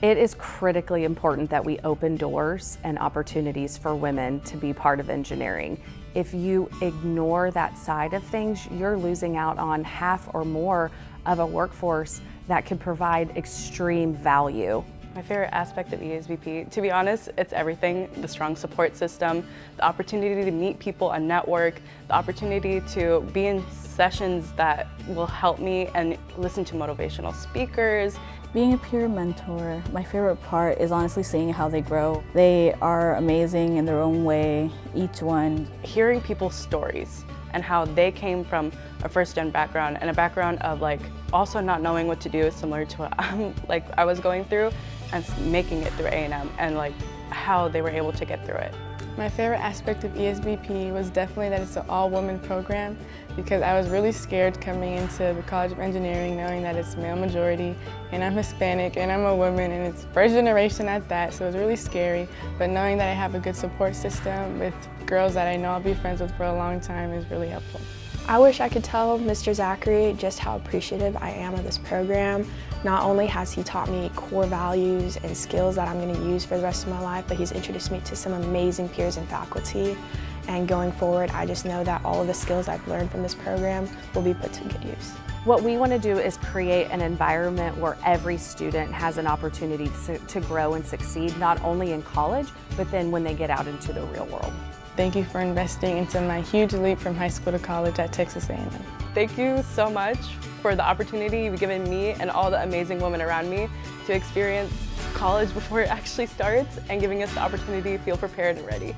It is critically important that we open doors and opportunities for women to be part of engineering. If you ignore that side of things, you're losing out on half or more of a workforce that could provide extreme value. My favorite aspect of ESBP, to be honest, it's everything. The strong support system, the opportunity to meet people and network, the opportunity to be in sessions that will help me and listen to motivational speakers. Being a peer mentor, my favorite part is honestly seeing how they grow. They are amazing in their own way, each one. Hearing people's stories and how they came from a first gen background and a background of like also not knowing what to do similar to what I'm, like I was going through and making it through A&M and like how they were able to get through it. My favorite aspect of ESBP was definitely that it's an all-woman program because I was really scared coming into the College of Engineering knowing that it's male majority and I'm Hispanic and I'm a woman and it's first generation at that so it was really scary but knowing that I have a good support system with girls that I know I'll be friends with for a long time is really helpful. I wish I could tell Mr. Zachary just how appreciative I am of this program. Not only has he taught me core values and skills that I'm going to use for the rest of my life, but he's introduced me to some amazing peers and faculty. And going forward, I just know that all of the skills I've learned from this program will be put to good use. What we want to do is create an environment where every student has an opportunity to, grow and succeed, not only in college, but then when they get out into the real world. Thank you for investing into my huge leap from high school to college at Texas A&M. Thank you so much for the opportunity you've given me and all the amazing women around me to experience college before it actually starts and giving us the opportunity to feel prepared and ready.